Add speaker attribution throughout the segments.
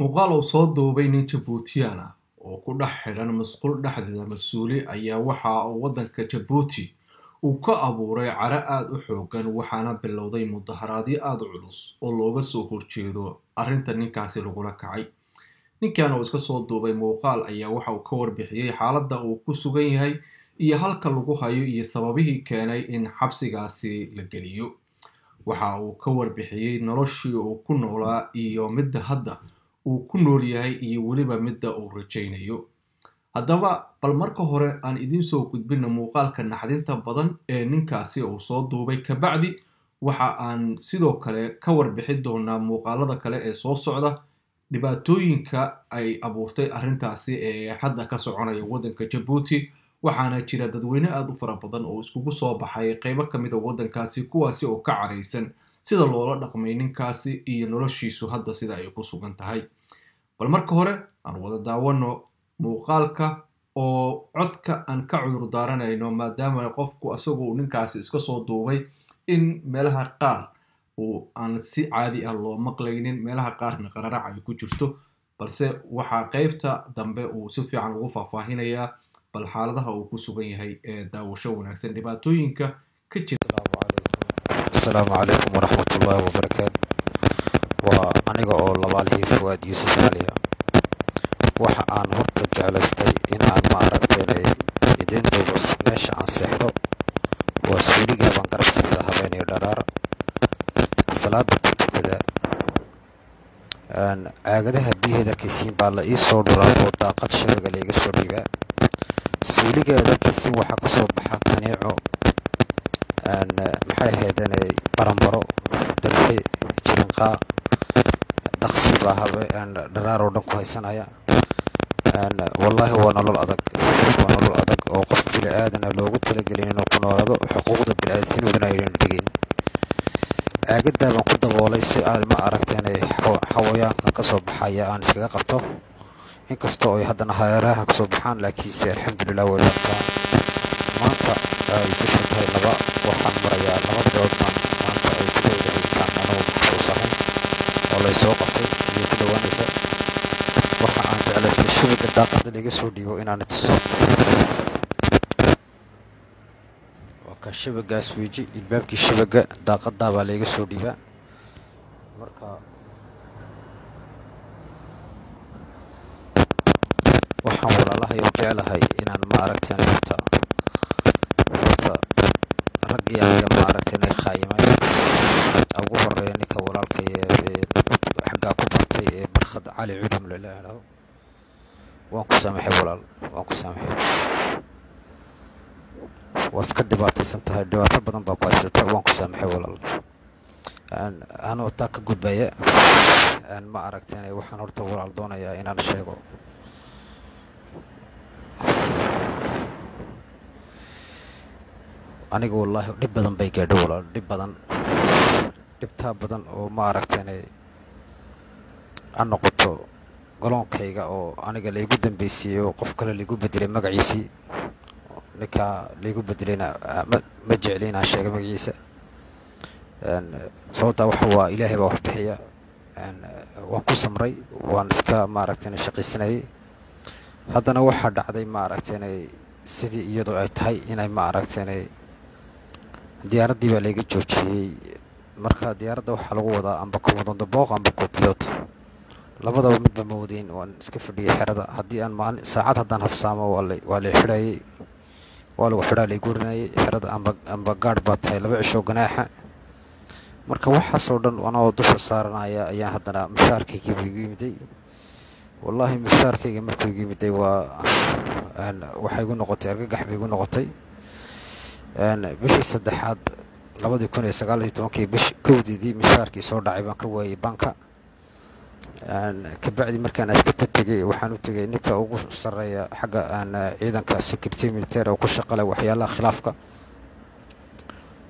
Speaker 1: Muuqaal uu soo duubay nin Jabuutiyaan ah oo ku dhex xidhan masquul dhexdeeda mas'uuli ayaa waxa uu waddanka Jabuuti uu ka abuuray caro aad u xooggan waxaana bilowday mudaharaadyo aad u culus oo looga soo horjeedo arrinta ninkaasi lagula kacay. Ninkan oo iska soo duubay muuqaal ayaa waxa uu ka warbixiyey xaaladda uu ku sugan yahay iyo halka lagu hayo iyo sababihii keenay in xabsigaasi la geliyo. Waxa uu ka warbixiyey noloshii uu ku noolaa iyo midda hadda uu ku nool yahay iyo weliba midda uu rajaynayo. Haddaba bal marka hore aan idiin soo gudbino muuqaalka naxdinta badan ee ninkaasi uu soo duubay kabacdi waxa aan sidoo kale ka warbixin doonaa muuqaalada kale ee soo socda dhibaatooyinka ay abuurtay arrintaasi ee hadda ka soconaya waddanka jabuuti waxaana jira dadweyne aada u fara badan oo iskugu soo baxay qeybo ka mid a waddankaasi kuwaasi oo ka caraysan sida loola dhaqmay ninkaasi iyo noloshiisu hadda sida ay ku sugan tahay. Bal marka hore aan wada daawano muuqaalka oo codka aan ka cudur daaranayno maadaama qofku isagu ninkaasi iska soo duubay in meelaha qaar uu aan si caadi ah loo maqlaynin meelaha qaarna qararac ay ku jirto. Balse waxaa qeybta dambe uu si fiican ugu faahfaahinayaa bal xaaladaha uu ku sugan yahay ee daawasho wanaagsan dhibaatooyinka ka jira
Speaker 2: asalaamu calaykum waraxmat ullaahi wabarakaatu waa aniga oo labaalihii fawaad yuusuf caliya waxa aan horta jeclaystay inaan ma aragtay idiin duubo meesha aan seexdo waa suuligaa baan garabsanada habeenayo dharaar salaada ku tukada caagadaha biyaheeda arkaysiin baa la ii soo dhuraa oo daaqad shabaga laiga soo dhiibaa. Suuligeeda arkaysiin waxaa ka soo baxa kaneeco maxay ahaydeen baranbaro darxe jirinqaa daqsi baa habe dharaar oo dhan ku haysanaya. Wallaahi waa nolol adag waa nolol adag oo qof bini aadana loogu talagelin inuu ku noolaado xuquuqda bini-aadamnimadana aynan dhigin caagadaa baan ku daboolay si aan ma aragteen xawayaankan ka soo baxaya aan iskaga qabto. Inkastoo ay haddana hareeraha ka soo baxaan laakiinse alxamdulilah way dhartaan maanta ay bisha tahay laba waxaan marayaa laba bilood maanta ay ku anugu maxbuus ahayn oo lay soo qabtay ayay ku dhowaanaysa waxa aan jeclaystay shabaga daaqada laga soo dhiibo inaan tuso waa ka shabagaas weji ilbaabkii shabaga daaqadaa baa layga soo dhiibaa marka waxaan walaalahay u jeclahay inaan ma aragteen horta raggii aniga ma aragteen ay khaayimay ugu horreeya ninka walaalkay xaggaa ku bartay ee barkhad cali cudum lala idhaahdo waan ku saamaxay walaal waan ku saamaxay waad iska dhibaataysan tahay dhibaato badan baa ku haysata waan ku saamaxay walaal. Anoo taa ka gudbaya ma aragteen waxaan horta walaal doonayaa inaan sheego aniga wallaahi dhib badan bay gaadho walaal dhib badan. Dhibtaa badan oo ma aragteen ha noqoto galoonkayga oo aniga laygu dambaysiiyey oo qof kale laygu bedelay magaciisii ninkaa laygu bedelayna ma jecli inaan sheega magaciisa. Sababtaa waxa waa ilaahay baa wax waan ku samray waan iska maaragteen shaqaysanayay haddana waxaa dhacday ma aragteen sidii iyadoo ay tahay inay ma aragteen diyaaraddii baa layga joojiyey. Marka diyaaradda waxaa lagu wadaa amba komodondo booq amba cobilot labadaba midba ma wadayn waan iska fadhiyay xerada. Haddii aan maalin saacad haddaan hafsaamo waa lay xidhayay. Waa lagu xidhaa lay gurinayay xerada amba gaadh baa tahay laba cisho ganaaxa. Marka waxaasoo dhan anoo dusha saaranaya ayaan haddana mushaarkaygiibu igu yimiday wallaahi mushaarkayga markuu igu yimiday waa waxay igu noqotay argagax bay igu noqotay bishii saddexaad labadii kun iyo sagaal iyo tobankii bish kowdeedii mishaarkii soo dhacay baan ka waayey banka kabacdi markaan ashkata tegay waxaan u tegay ninka ugu sarreeya xagga ciidanka secretary military oo ku shaqale waxyaalaha khilaafka.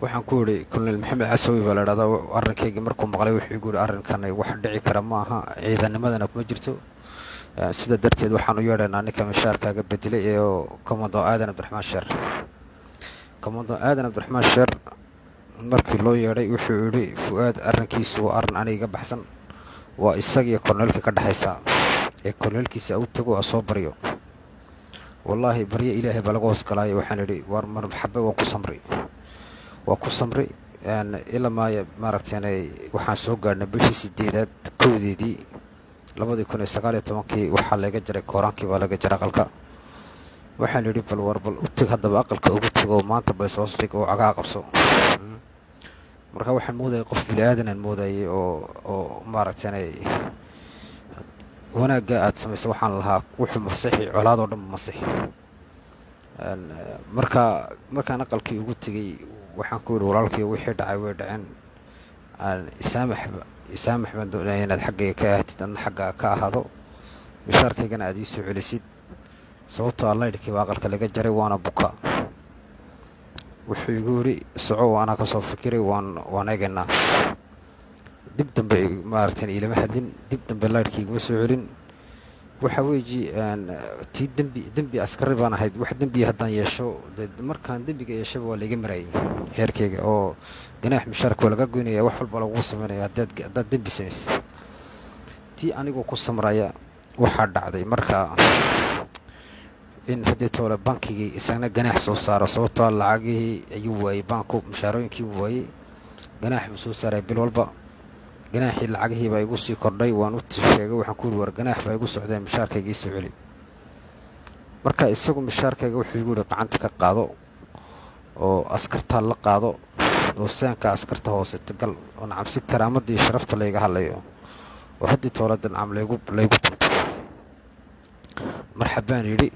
Speaker 2: Waxaan ku idhi colonel maxamed casawi baa la dhahdaa arrinkaygii markuu maqlay wuxuu igu yihi arrinkan wax dhici kara ma aha ciidanimadana kuma jirto. Sida darteed waxaan u yeedhaynaa ninka mishaarkaaga bedelay ee commando aadan abdiraxmaan sheer commando aadan abdiraxmaan sheer markii loo yeedhay wuxuu idhi fu-aad arrinkiisu waa arrin aniga iga baxsan. Waa isagiiyo korneelka ka dhexaysaa ee korneelkiisa u tago a soo baryo wallaahi baryo ilaahay baa laga hoos galaaya waxaan idhi war marxabe waa ku samri. Waa ku samri ilaa maaya maaragteenay waxaan soo gaadhnay bishii sideedaad kowdeedii labadii kun iyo sagaaliyo tobankii waxaa laga jaray kooraankii baa laga jaray aqalka waxaan idhi bal war bal teg haddaba aqalka ugu tego maanta bal soos dhig oo cagaa qabso. Marka waxaan moodayay qof bili aadanaan moodayay oo oo maaragteenay wanaagga aad samaysa waxaan lahaa wuxuu masixi colaadoo dhan masixi marka markaan aqalkii ugu tegey waxaan ku yidhi walaalkii wixii dhacay way dhaceen. Isaamax isaamax baan doonaya inaad xaggayga ka ahatid adna xaggaa ka ahaado. Mishaarkaygana aad ii soo celisid sababtoo allaydhkii baa aqalka laga jaray waana buka. Wuxuu igu yidhi soco waanaa ka soo fikiray waan waan dib dambe maaragtan ilama hadin dib dambe laydhkii iguma soo celin. Waxa weeji tii dembi dembi askari baan ahayd wax dembiya haddaan yeesho markaan dembiga yeeshaba waa laiga marayay heerkayga oo ganaax mishaarka waa laga goynaya wax walba lagu samaynaya haddaad dembi samaysa tii anigoo ku samraya waxaa dhacday. Marka in haddii toole bankigii isagna ganaax soo saaro sababtoo lacagihii ayuu waayey baanku mishaarooyinkii uu waayey. Ganaax buu soo saaray bil walba. Ganaaxii lacagihii baa igu sii kordhay waan u sheegay waxaan ku yidhi war ganaax baa igu socdeen mishaarkayga ii soo celi. Marka isagu mishaarkayga wuxuu igu yidhi gacanta ka qaado oo askartaa la qaado oo saanka askarta hooseta gal oo nacamsi karaamadii sharafta layga hadlayo oo haddii toolada nacam laygu laygu tunto marxabaan yidhi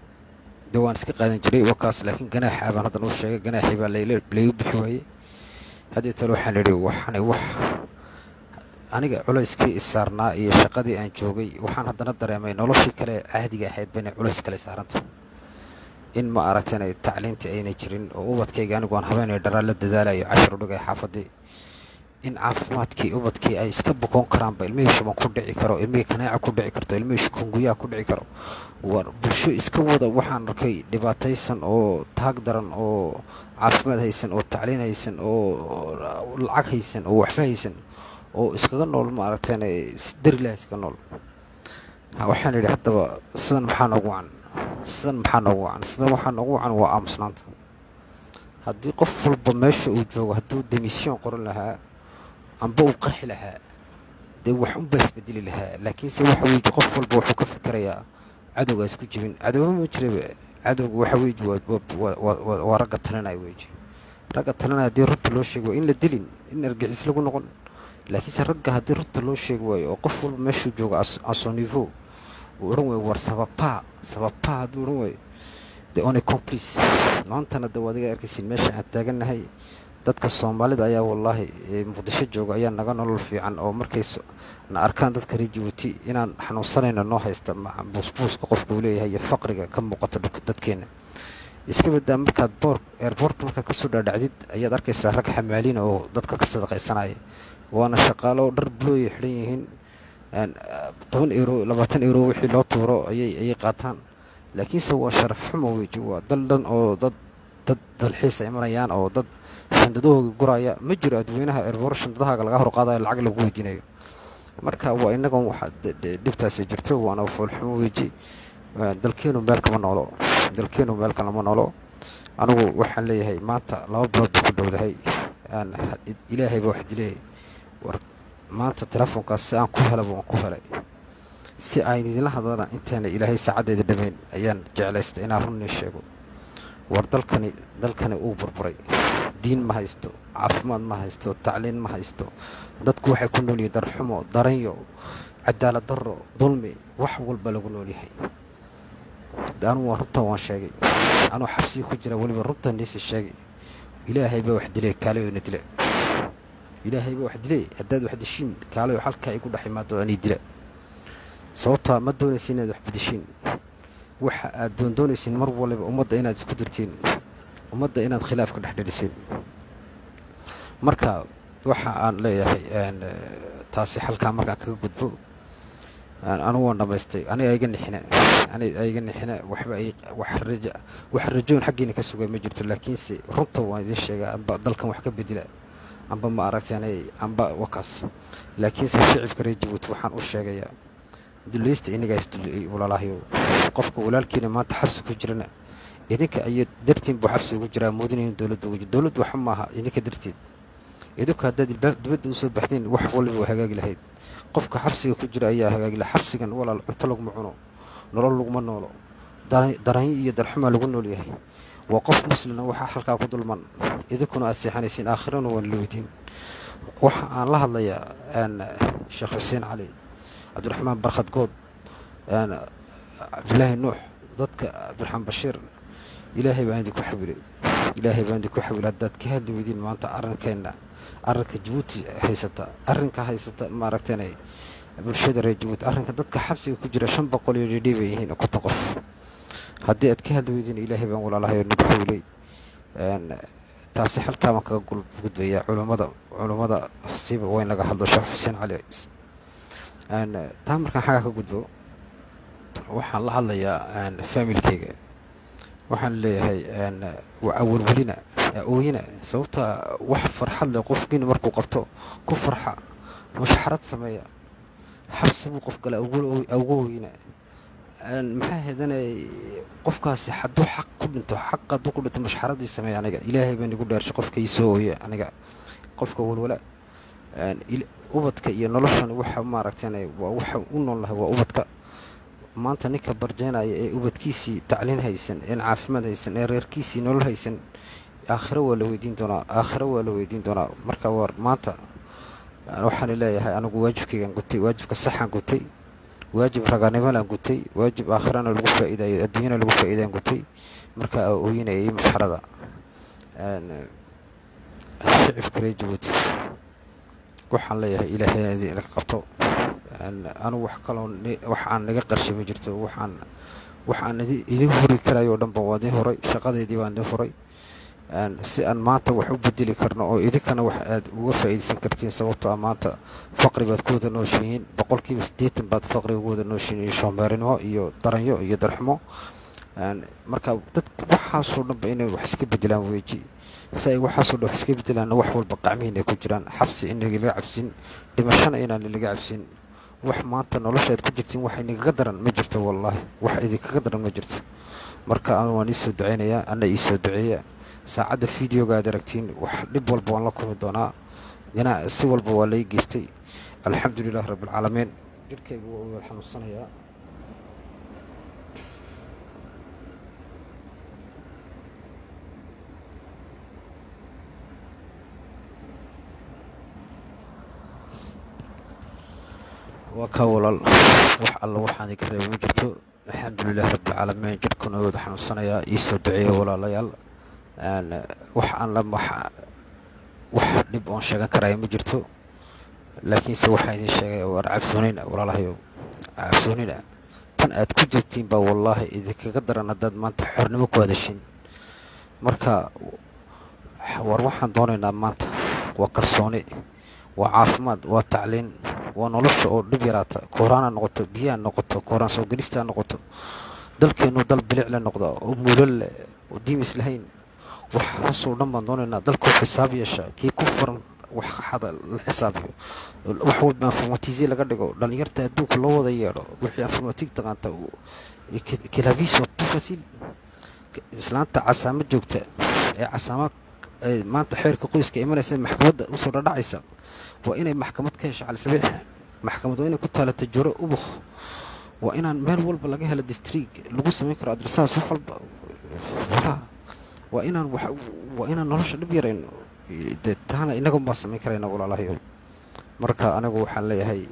Speaker 2: دوان سك قادن جري وقاس لكن جنا حابا هذا نص شيء جنا حبا ليل بليب شوي هذه تروح نري وح نوح أنا قل أولئك السارنا يشقدي أن جوجي وحن هذا نظر يا مين الله شكرا أهدي جاهد بين أولئك السارنت إن ما أردنا التعليم تأين جرين. أوبت كي جانو جان هبنا درال الدلالة عشر دقايق حافظي. In caafimaadkii ubadkii ay iska bukoon karaanba ilmihii shuban ku dhici karo ilmihii kanaaca ku dhici karto ilmihii kunguyaha ku dhici karo. War bulsho iska wada waxaan arkay dhibaataysan oo taag daran oo caafimaad haysan oo tacliin haysan oo lacag haysan oo waxba haysan oo iskaga nool maaragteen si darilaha iskaga nool. Waxaan idhi haddaba sidan maxaa noogu wacan? Sidan maxaa noogu wacan? Sidan waxaa noogu wacan waa aamusnaanta haddii qof walba meesha uu joogo hadduu demisyon qoran lahaa laakiinse waxa weeji qof walba wuxuu ka fikirayaa cadowgaa isku jibin cadowba ma jiraba cadowga waxa weeji waa ragga talinaya weeji ragga talinaya haddii runta loo sheego waa in la dilin in argixis lagu noqon laakiinse ragga haddii runta loo sheegi waayo oo qof walba meeshuu joogo asonivo uu odhan waayo war sababaa sababaa hadduu odhan waayo de one complice maantana de adiga arkaysiin meesha aan taagannahay dadka soomaalida ayaa wallaahi muqdisho jooga ayaa naga nolol fiican oo markay na arkaan dadka reer inaan xanuunsanayno noo haysta buusbuuska qofka uu leeyahay iyo faqriga ka muuqata dadkeena. Iska badaa markaad boor eerboortka markaad ka soo dhaadhacdid ayaad arkaysaa rag xamaaliina oo dadka ka sadaqaysanaya waana shaqaalo dhar bulooya xidhan yihiin. Toban euro labaatan euro wixii loo tuuro ayay qaataan. Laakiinse waa sharaf xumo weji waa dal dhan oo dad dad dalxiis ay imanayaan oo dad shandadahooga guraya ma jiro adweynaha erboor shandadahaaga laga horqaadayo lacag lagu weydiinayo. Marka waa inagan waxa dhibtaasi jirto waana foolxumo weji dalkeenu meel kama noolo dalkeenu meel kalama noolo. Anigu waxaan leeyahay maanta laba bilood ku dhowdahay ilaahay baa wax dilay war maanta telefoonkaas si aan ku helaba waan ku helay. Si aan idinla hadlana intaana ilaahay saacaddeeda dhammayn ayaan jeclaystay inaan runnii sheego war dalkani dalkani uu burburay. Diin ma haysto caafimaad ma haysto tacliin ma haysto. Dadku waxay ku noolyihin darxumo daranyo cadaalad darro dulmi wax walba lagu noolyahay anugu waa runtan waan sheegay. Anuu xabsiga ku jira weliba runtan niisi sheegay. Ilaahay baa wax dilay kaalayoona dila ilaahay baa wax dilay haddaad wax dishiin kaalayo halkaa igu dhex imaado anii dila. Sababtaa ma doonaysa inaad wax bedeshiin waxa aad doondoonaysiin mar waliba ummadda inaad isku dirtiin ummadda inaad khilaaf ka dhex marka waxa aan leeyahay taasi halkaa markaan kaga gudbo. Anugu waan dhamaystay aniga iga nixine aniga iga nixine waxba wax rajoon xaggiina ka sugay ma jirto laakiinse runta waan idin sheegaa amba dalkan wax ka bedela amba ma aragteenay amba wakaas. Laakiinse shicibka reer jabuuti waxaan u sheegayaa دلست إني جايز تدوي ولا الله يو قفك ولا الكين ما تحبس كجرنا. إنك أي درتين بحبس كجرا. مودني دولت وجد دولت وحمها إنك درتين يدك هذا دل بدو صوب بحدين. وح ولا وحقاق لهيد قفك حبس كجرا يا حقاق له. حبس كان ولا اتلق معنا نرى لق من نرى دراني يا درحمة لقنا ليه وقف مسلم وح حلك أقود المن إذا كنا أسيحان يسين آخرون واللويتين وح الله الله يا أن شيخ حسين عليه cabdiraxmaan barkhad good cabdilaahi nuux dadka cabdiraxmaan bashiir ilaahay baan idinku xawilay. Ilaahay baan idinku xawilay. Haddaad ka hadli weydiin maanta arrinkeenna arrinka jabuuti haysata arrinka haysata maaragteenay bulshada reer jabuuti arrinka dadka xabsiga ku jira shan boqol iyo dhidhii bay yihiin konta qof haddii aad ka hadli weydiin ilaahay baan walaalahay oo nagu xawilay. Taasi halkaabaan kaga gudbayaa culummada culummada siiba weyn laga hadlo sheekh xuseen cali taa markaan xaggaa ka gudbo waxaan la hadlayaa faamilkeyga waxaan leeyahay awalwelina ooyina. Sababta wax farxad leh qofkiina markuu qabto ku farxa mushxarad sameeya xabsi buu qof gala uga ooyina. Maxaa hadanay qofkaasi hadduu xaq ku dhinto xaq hadduu ku dhinto mushxaradii sameeya aniga. Ilaahay baa nigu dheershay qofka ii ooya aniga qofka walwala ubadka iyo noloshan waxa maaragteen waa waxa u nool lahay waa ubadka. Maanta ninka barjeenaya ee ubadkiisii tacliin haysan een caafimaad haysan ee reerkiisii nolol haysan aakhiro waa la weydiin doonaa aakhiro waa la weydiin doonaa. Marka war maanta waxaan leeyahay anigu waajibkaygaan gutay waajibka saxaan gutay waajib raganimalaan gutay waajib aakhirana lagu faa'iidayo adduunyana lagu faa'iidaan gutay. Marka aa ooyinayay masxarada shicibka reer jabuuti waxaan leeyahay ilaahay idin qabto. Anigu wax kaloo wax aan naga qarshay ma jirto. Waxaan waxaan idin huri karayo dhanba waa idin horay. Shaqadeydii baan idin furay si aan maanta wax u bedeli karno oo idinkana wax aad uga faa'iidaysan kartiin sababtoo ah maanta faqri baad ku wada nooshihiin. Boqolkiiba siddeetan baad faqri ugu wada nooshihiin iyo shoomeerinimo iyo daranyo iyo darxumo marka dadka waxaasoo dhanba inay wax iska bedelaan weeji si ay waxaasoo wax iska bedelaanna wax walba qacmihiin ku jiraan. Xabsi in laga cabsin dhimashana inaan laga cabsin. Wax maanta noloshaad ku jirtiin wax idinkaga daran ma jirto wallaahi. Wax idinkaga daran ma jirto. Marka anu waan iisoo ducaynayaa ana iisoo duceeya saacadda videoga aad aragtiin wax dhib walba waan la kulmi doonaa. Si walba waa lai geystay. Alxamdulilahi rabbialcaalamiin jirhkayga waa u xanuunsanayaa waa kaa walaal. Wax alla waxaan iga reeba ma jirto. Alxamdulilahi rabbialcaalamiin jirhkuna wada xanuunsanayaa iisoo duceeya walaalayaal. Wax aan la wax dhib oon sheegan karaya ma jirto. Laakiinse waxaan idiin sheegay war cabsoonina walaalahayo cabsoonina tan aad ku jirtiin baa wallaahi idinkaga daran haddaad maanta xornimo ku hadashin. Marka war waxaan doonaynaa maanta waa kalsooni waa caafimaad waa tacliin waa nolosha oo dhib yaraata. Kooraan ha noqoto biyaha noqoto kooraan soo noqoto. Dalkeennu dal bilicla noqda oo muulal leh oo diimis lahayn waxaasoo dhan baan doonaynaa. Dalkuu xisaab yeesha kii ku furan wax xada la xisaabiyo. Wax walba laga dhigo. Dhallinyarta adduunka loo wada yeedho wixii informatig taqaanta kilabiso tufasil islaanta casaamo joogta ee casaama maanta xeerka qoyska imanaysa maxkamadda u soo dhadhacaysa waa inay maxkamad ka hesho calisabiix maxkamad waa inay ku taalata joro ubuk waa inaan meel walba laga helo distriig lagu samayn karo adresaas wax walba. Waa inaan waa inaan nolosha dhib yarayno dee taana inagun baan samayn karayna walaalahayo marka anigu waxaan leeyahay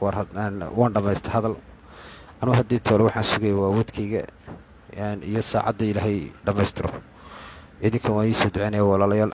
Speaker 2: waan dhammaysta hadal. Anugu haddii toole waxaan sugaya waa wadkayga iyo saacadda ilaahay dhammaystiro. Idinkan waan iisoo duceynaya walaalayaal